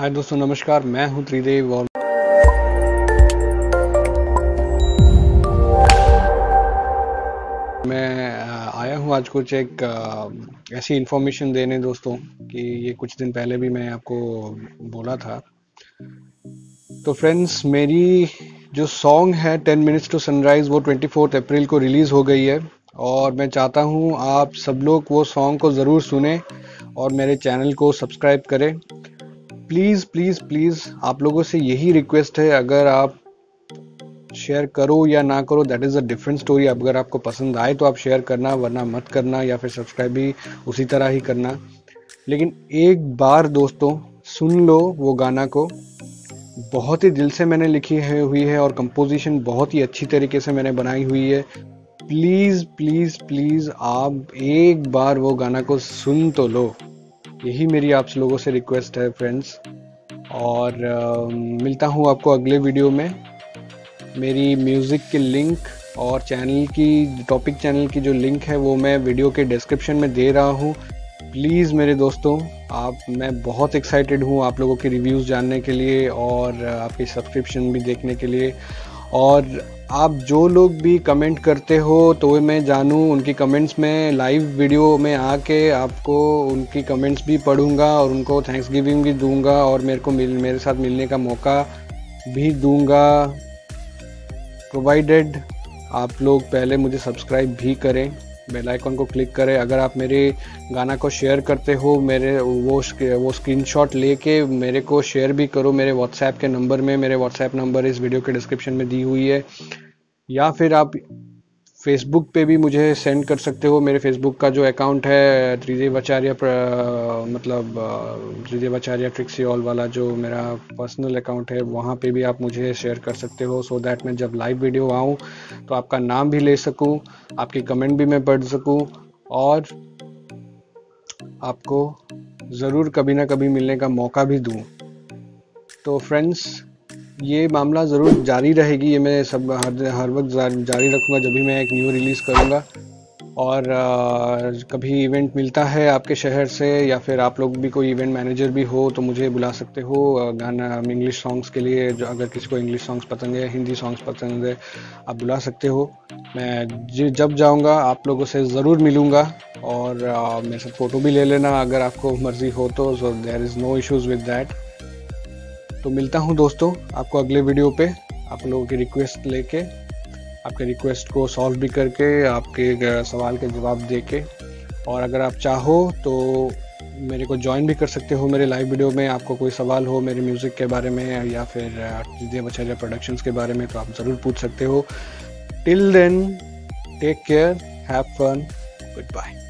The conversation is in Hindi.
हाय दोस्तों, नमस्कार। मैं हूँ त्रिदेव और मैं आया हूँ आज कुछ एक ऐसी इन्फॉर्मेशन देने दोस्तों कि ये कुछ दिन पहले भी मैं आपको बोला था। तो फ्रेंड्स मेरी जो सॉन्ग है टेन मिनट्स टू सनराइज वो ट्वेंटी फोर्थ अप्रैल को रिलीज़ हो गई है और मैं चाहता हूँ आप सब लोग वो सॉन्ग को ज़रूर सुने और मेरे चैनल को सब्सक्राइब करें। प्लीज़ प्लीज़ प्लीज़ आप लोगों से यही रिक्वेस्ट है, अगर आप शेयर करो या ना करो that is a different story अगर आपको पसंद आए तो आप शेयर करना, वरना मत करना, या फिर सब्सक्राइब भी उसी तरह ही करना। लेकिन एक बार दोस्तों, सुन लो वो गाना को। बहुत ही दिल से मैंने लिखी है, हुई है और कंपोजिशन बहुत ही अच्छी तरीके से मैंने बनाई हुई है। प्लीज़ प्लीज़ प्लीज़ आप एक बार वो गाना को सुन तो लो। यही मेरी आप लोगों से रिक्वेस्ट है फ्रेंड्स और आ, मिलता हूँ आपको अगले वीडियो में. मेरी म्यूज़िक की लिंक और चैनल की टॉपिक चैनल की जो लिंक है वो मैं वीडियो के डिस्क्रिप्शन में दे रहा हूँ. प्लीज़ मेरे दोस्तों आप मैं बहुत एक्साइटेड हूँ आप लोगों के रिव्यूज़ जानने के लिए और आपके सब्सक्रिप्शन भी देखने के लिए. और आप जो लोग भी कमेंट करते हो तो मैं जानूँ उनकी कमेंट्स में लाइव वीडियो में आके आपको उनकी कमेंट्स भी पढ़ूँगा और उनको थैंक्स गिविंग भी दूँगा और मेरे को मिल, मेरे साथ मिलने का मौका भी दूँगा। प्रोवाइडेड आप लोग पहले मुझे सब्सक्राइब भी करें। बेल आइकन को क्लिक करें। अगर आप मेरे गाना को शेयर करते हो, मेरे वो वो स्क्रीनशॉट लेके मेरे को शेयर भी करो। मेरे व्हाट्सएप के नंबर में, मेरे व्हाट्सएप नंबर इस वीडियो के डिस्क्रिप्शन में दी हुई है। या फिर आप फेसबुक पे भी मुझे सेंड कर सकते हो। मेरे फेसबुक का जो अकाउंट है त्रिदेव आचार्य मतलब त्रिदेव आचार्य ट्रिक्सी ऑल वाला जो मेरा पर्सनल अकाउंट है, वहाँ पे भी आप मुझे शेयर कर सकते हो। सो so दैट मैं जब लाइव वीडियो आऊँ तो आपका नाम भी ले सकूँ, आपकी कमेंट भी मैं पढ़ सकूँ और आपको ज़रूर कभी ना कभी मिलने का मौका भी दूँ। तो फ्रेंड्स ये मामला ज़रूर जारी रहेगी ये मैं सब हर हर वक्त जारी रखूँगा जब भी मैं एक न्यू रिलीज़ करूँगा। और आ, कभी इवेंट मिलता है आपके शहर से या फिर आप लोग भी कोई इवेंट मैनेजर भी हो तो मुझे बुला सकते हो। गाना इंग्लिश सॉन्ग्स के लिए जो अगर किसी को इंग्लिश सॉन्ग्स पसंद है हिंदी सॉन्ग्स पसंद है आप बुला सकते हो। मैं जब जाऊँगा आप लोगों से ज़रूर मिलूँगा। और मेरे साथ फ़ोटो भी ले लेना अगर आपको मर्ज़ी हो तो there is no issues with that तो मिलता हूँ दोस्तों आपको अगले वीडियो पे। आप लोगों की रिक्वेस्ट लेके, आपके रिक्वेस्ट को सॉल्व भी करके, आपके सवाल के जवाब दे के और अगर आप चाहो तो मेरे को ज्वाइन भी कर सकते हो मेरे लाइव वीडियो में। आपको कोई सवाल हो मेरे म्यूज़िक के बारे में या फिर देव आचार्य प्रोडक्शंस के बारे में तो आप ज़रूर पूछ सकते हो। Till then take care have fun goodbye